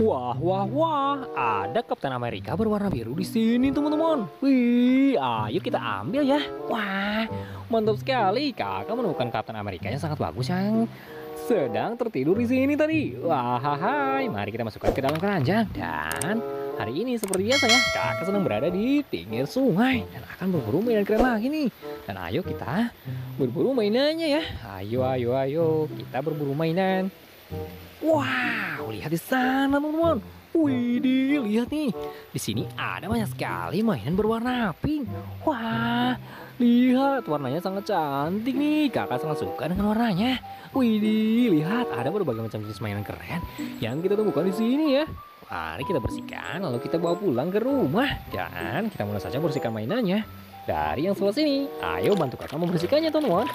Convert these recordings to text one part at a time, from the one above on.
Wah, wah, wah, ada Kapten Amerika berwarna biru di sini, teman-teman. Wih, ayo kita ambil ya. Wah, mantap sekali. Kakak menemukan Kapten Amerika yang sangat bagus yang sedang tertidur di sini tadi. Wah, hai, mari kita masukkan ke dalam keranjang. Dan hari ini seperti biasa ya, kakak sedang berada di pinggir sungai dan akan berburu mainan keren lagi nih. Dan ayo kita berburu mainannya ya. Ayo, ayo, ayo, kita berburu mainan. Wow, lihat di sana teman-teman. Wih, lihat nih. Di sini ada banyak sekali mainan berwarna pink. Wah, lihat warnanya sangat cantik nih. Kakak sangat suka dengan warnanya. Wih, lihat ada berbagai macam jenis mainan keren yang kita temukan di sini ya. Mari kita bersihkan lalu kita bawa pulang ke rumah dan kita mulai saja bersihkan mainannya. Dari yang sebelah sini, ayo bantu kakak membersihkannya teman-teman.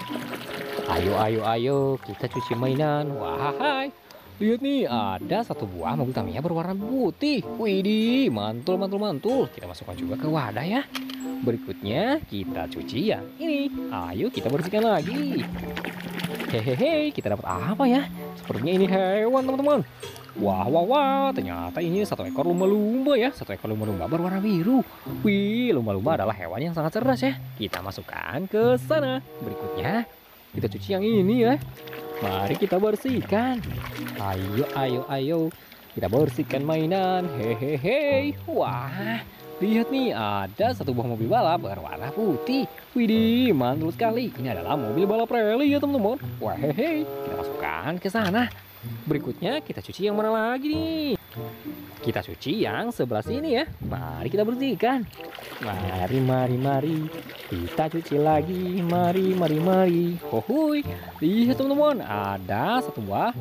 Ayo, ayo, ayo, kita cuci mainan. Wah, hai. Lihat nih, ada satu buah mobil Tamiya berwarna putih. Widih, mantul, mantul, mantul. Kita masukkan juga ke wadah ya. Berikutnya, kita cuci yang ini. Ayo kita bersihkan lagi. Hehehe, kita dapat apa ya? Sepertinya ini hewan, teman-teman. Wah, wah, wah, ternyata ini satu ekor lumba-lumba ya. Satu ekor lumba-lumba berwarna biru. Wih, lumba-lumba adalah hewan yang sangat cerdas ya. Kita masukkan ke sana. Berikutnya, kita cuci yang ini ya. Mari kita bersihkan. Ayo, ayo, ayo. Kita bersihkan mainan. Hehehe. Wah, lihat nih ada satu buah mobil balap berwarna putih. Widih, mantul sekali. Ini adalah mobil balap rally ya teman-teman. Wah, hehe. Kita masukkan ke sana. Berikutnya kita cuci yang mana lagi nih? Kita cuci yang sebelah sini ya. Mari kita bersihkan. Mari, mari, mari. Kita cuci lagi. Mari, mari, mari. Hohui. Lihat teman-teman, ada satu buah.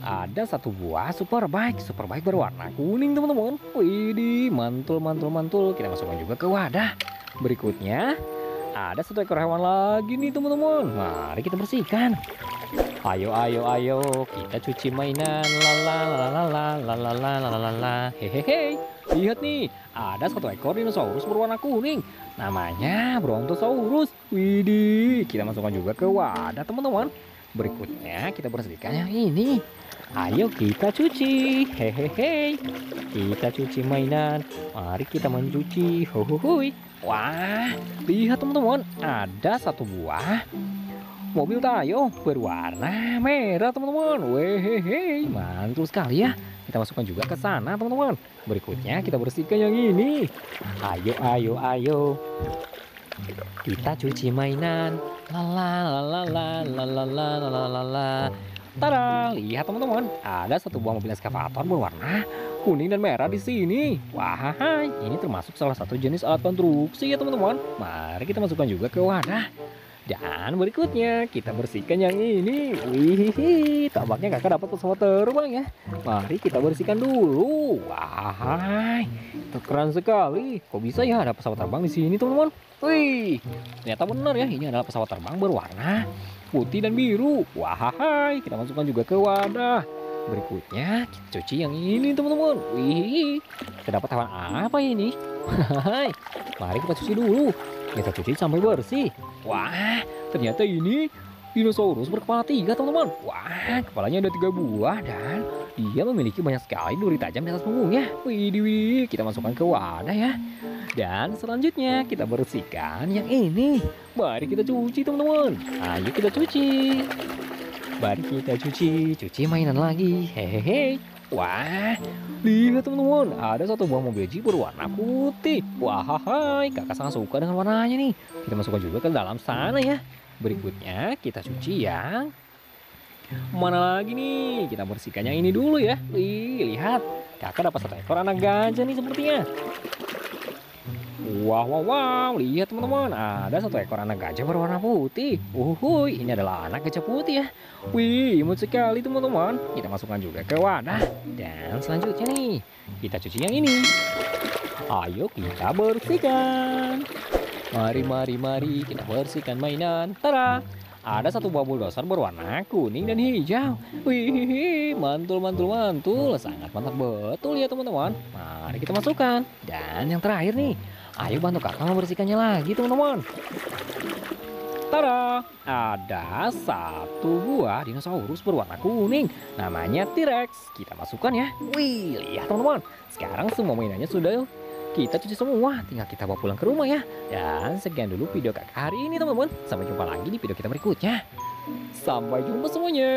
Ada satu buah superbike. Superbike berwarna kuning teman-teman. Widih, mantul, mantul, mantul. Kita masukkan juga ke wadah. Berikutnya, ada satu ekor hewan lagi nih teman-teman. Mari kita bersihkan. Ayo, ayo, ayo, kita cuci mainan. Lala, lala, lala, lala, lala, lala, hehehe. Lihat nih, ada satu ekor dinosaurus berwarna kuning. Namanya Brontosaurus. Widih, kita masukkan juga ke wadah teman-teman. Berikutnya kita bersihkan yang ini. Ayo kita cuci. Hehehe. Kita cuci mainan. Mari kita mencuci. Hohohui. Wah, lihat teman-teman, ada satu buah mobil Tayo berwarna merah teman-teman. Wehehe, mantul sekali ya. Kita masukkan juga ke sana teman-teman. Berikutnya kita bersihkan yang ini. Ayo, ayo, ayo. Kita cuci mainan. Lala, lala, lala, lala, lala, lala. Tada, lihat teman-teman, ada satu buah mobil eskavator berwarna kuning dan merah di sini. Wah, ini termasuk salah satu jenis alat konstruksi ya teman-teman. Mari kita masukkan juga ke wadah. Dan berikutnya kita bersihkan yang ini. Wih, tampaknya kakak dapat pesawat terbang ya. Mari kita bersihkan dulu. Wah, itu keren sekali. Kok bisa ya ada pesawat terbang di sini teman-teman? Wih, ternyata benar ya. Ini adalah pesawat terbang berwarna putih dan biru. Wah, kita masukkan juga ke wadah. Berikutnya kita cuci yang ini teman-teman. Wih, kita dapat hewan apa ini? Mari kita cuci dulu. Kita cuci sampai bersih. Wah, ternyata ini dinosaurus berkepala tiga teman-teman. Wah, kepalanya ada tiga buah dan dia memiliki banyak sekali duri tajam di atas punggungnya. Wih, wih, kita masukkan ke wadah ya. Dan selanjutnya kita bersihkan yang ini. Mari kita cuci teman-teman. Ayo kita cuci. Mari kita cuci, cuci mainan lagi. Hehehe. Wah, lihat teman-teman, ada satu buah mobil jeep berwarna putih. Wah, hai, kakak sangat suka dengan warnanya nih. Kita masukkan juga ke dalam sana ya. Berikutnya kita cuci yang mana lagi nih? Kita bersihkan yang ini dulu ya. Wih, lihat, kakak dapat satu ekor anak gajah nih sepertinya. Wow, wow, wow, lihat teman-teman, ada satu ekor anak gajah berwarna putih. Uhuy, ini adalah anak gajah putih ya. Wih, imut sekali teman-teman. Kita masukkan juga ke wadah. Dan selanjutnya nih, kita cuci yang ini. Ayo kita bersihkan. Mari, mari, mari, kita bersihkan mainan. Tara, ada satu buah bulldozer berwarna kuning dan hijau. Wih, mantul, mantul, mantul. Sangat mantap betul ya teman-teman. Mari kita masukkan. Dan yang terakhir nih, ayo bantu kakak membersihkannya lagi teman-teman. Tada! Ada satu buah dinosaurus berwarna kuning. Namanya T-Rex. Kita masukkan ya. Wih, lihat teman-teman. Sekarang semua mainannya sudah kita cuci semua. Tinggal kita bawa pulang ke rumah ya. Dan sekian dulu video kakak hari ini teman-teman. Sampai jumpa lagi di video kita berikutnya. Sampai jumpa semuanya.